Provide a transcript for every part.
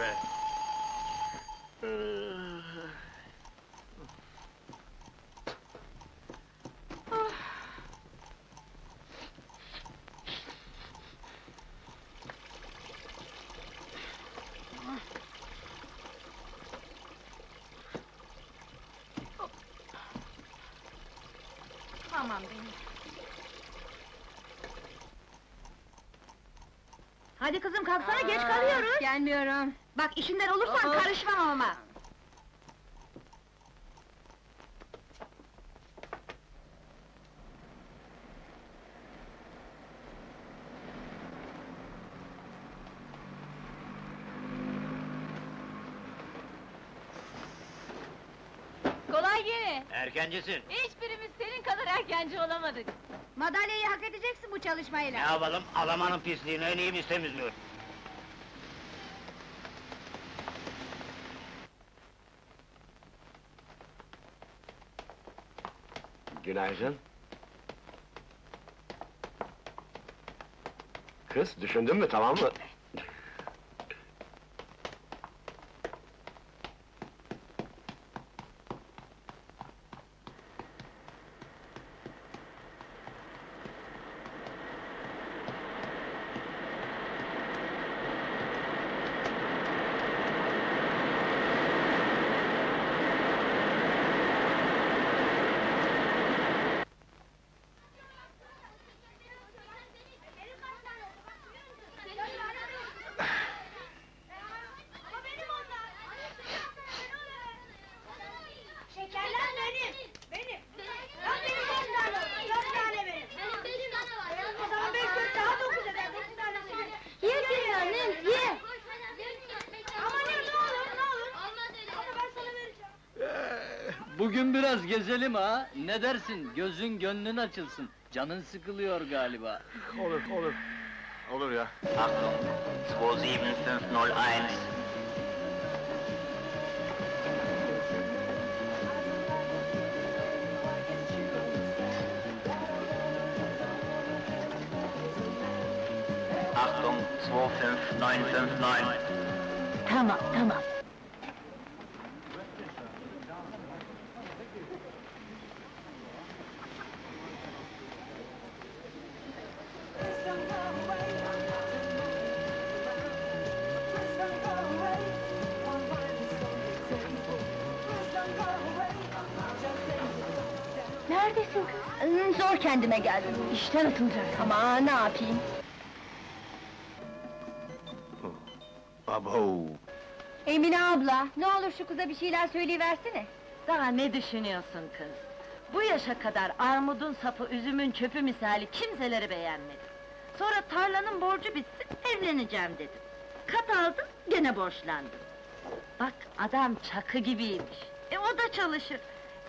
be. Aman benim. Hadi kızım kalksana geç kalıyoruz. Gelmiyorum. Bak işinden olursan Aa. karışmam ama. Kolay gele. Erkencisin. Hiçbirimiz senin kadar erkenci olamadık. Madalyayı hak edeceksin bu Ne çalışmayla. yapalım? Alamanın pisliğini en iyi biz temizliyoruz. Günaydın. Kız, düşündün mü, tamam mı? Bugün biraz gezelim ha. Ne dersin? Gözün gönlün açılsın. Canın sıkılıyor galiba. Olur, olur. Olur ya. Achtung, 27501. Achtung, 25959. Tamam tamam. Neredesin kız? Zor kendime geldim. İşten atılacak. Ama ne yapayım? Abo! Emine abla, ne olur şu kıza bir şeyler söyleyiversene. Daha ne düşünüyorsun kız? Bu yaşa kadar armudun sapı, üzümün çöpü misali kimseleri beğenmedim. Sonra tarlanın borcu bitsin, evleneceğim dedim. Kat aldım, gene borçlandım. Bak adam çakı gibiymiş. E o da çalışır.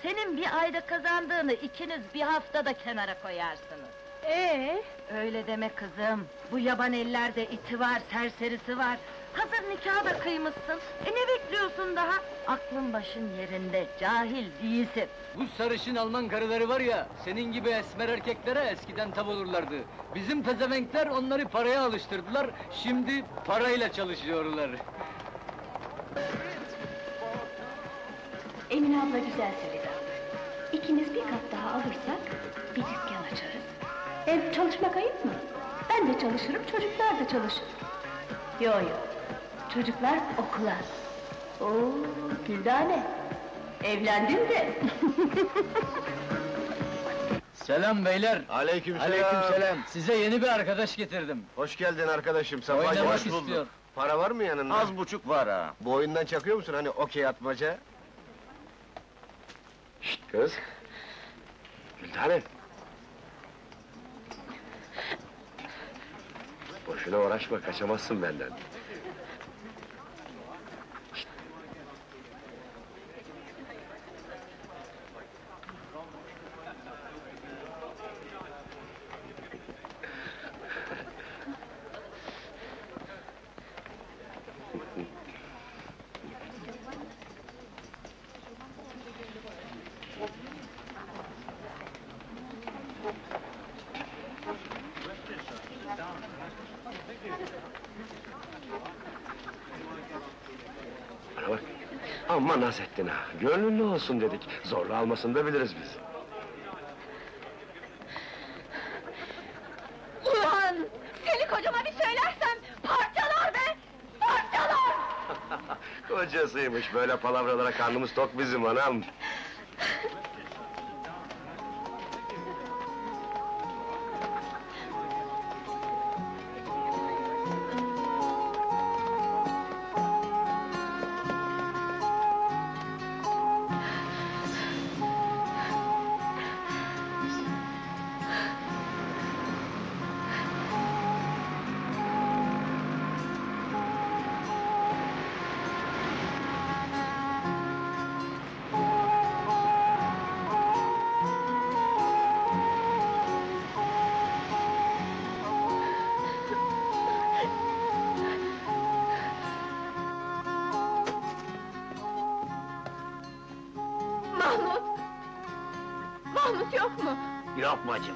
Senin bir ayda kazandığını ikiniz bir haftada kenara koyarsınız. Ee, Öyle deme kızım. Bu yaban ellerde iti var, serserisi var. Hazır nikah da kıymışsın. E ne bekliyorsun daha? Aklın başın yerinde, cahil değilsin. Bu sarışın Alman karıları var ya, senin gibi esmer erkeklere eskiden tav olurlardı. Bizim pezevenkler onları paraya alıştırdılar, şimdi parayla çalışıyorlar. Emine abla güzel söyledi. İkimiz bir kat daha alırsak bir dükkan açarız. Hem çalışmak ayıp mı? Ben de çalışırım, çocuklar da çalışır. Yo yo, çocuklar okula. Oo, Güldane, evlendin de. Selam beyler. Aleykümselam. Aleykümselam. Size yeni bir arkadaş getirdim. Hoş geldin arkadaşım, sabah Oynamak hoş istiyor. Para var mı yanında? Az buçuk var ha. Bu oyundan çakıyor musun hani okey atmaca? Şşt kız! Gültane! Boşuna uğraşma, kaçamazsın benden. Amma naz ettin ha. Gönlünlü olsun dedik, zorla almasını da biliriz biz. Ulan! Seni kocama bir söylersem parçalar be! Parçalar! Kocasıymış, böyle palavralara karnımız tok bizim anam. Yok mu? Yok bacım.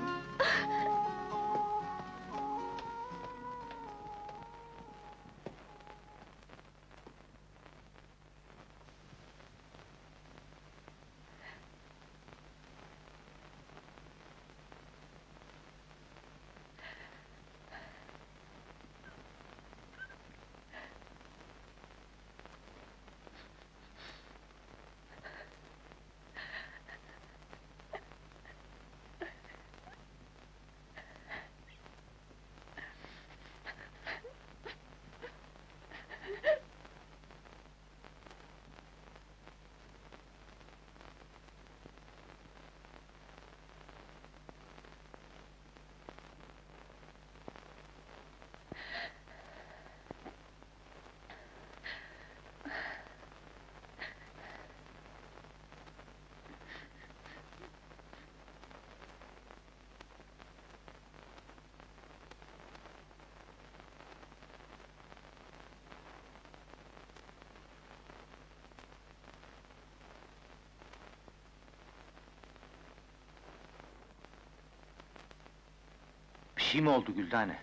Şey mi oldu Güldane?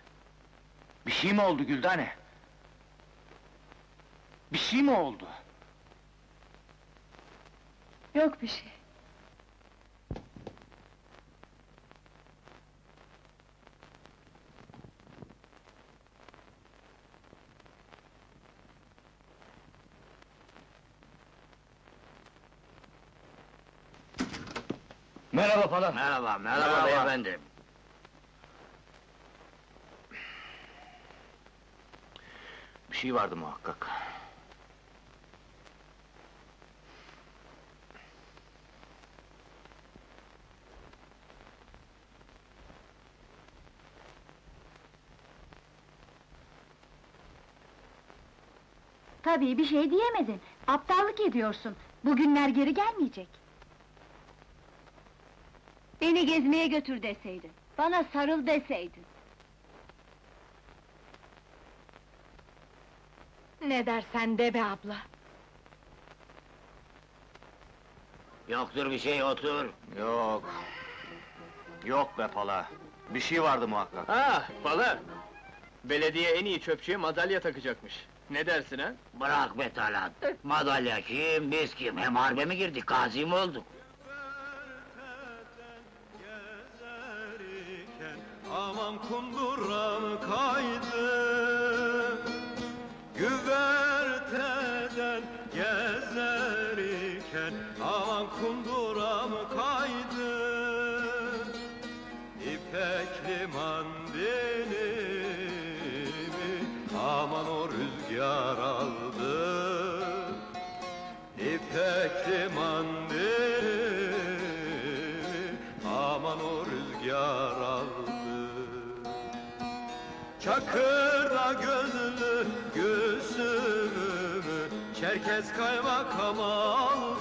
Bir şey mi oldu Güldane? Bir şey mi oldu? Yok bir şey. Merhaba falan. Merhaba, merhaba, beyefendi. Şey vardı muhakkak. Tabii bir şey diyemedin. Aptallık ediyorsun. Bugünler geri gelmeyecek. Beni gezmeye götür deseydin. Bana sarıl deseydin. Ne dersen de be abla. Yoktur bir şey, otur. Yok. Yok be pala. Bir şey vardı muhakkak. Ha, Pala! Belediye en iyi çöpçüye madalya takacakmış. Ne dersin ha? Bırak be Talat. Madalya kim, biz kim? Hem harbe mi girdik, gazi mi olduk? aman kunduram kaydı kunduram kaydı İpekli mandilimi aman o rüzgar aldı. İpekli mandilimi aman o rüzgar aldı. Çakırda gözlü Gülsüm'ümü Çerkez kaymakam aldı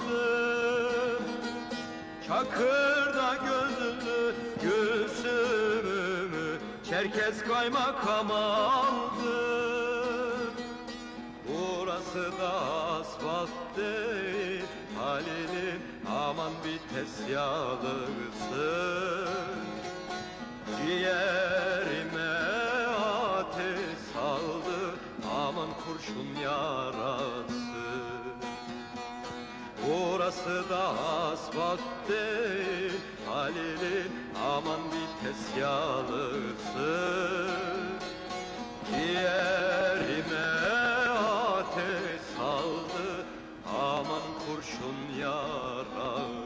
Çakırda gözlü Gülsüm'ümü Çerkez kaymakam aldı Burası da asfalt değil Halil'in aman vites yağlısı. Ciğerime orası da asfalt değil Halil'in aman vites yağlısı Ciğerime ateş saldı. Aman kurşun yarası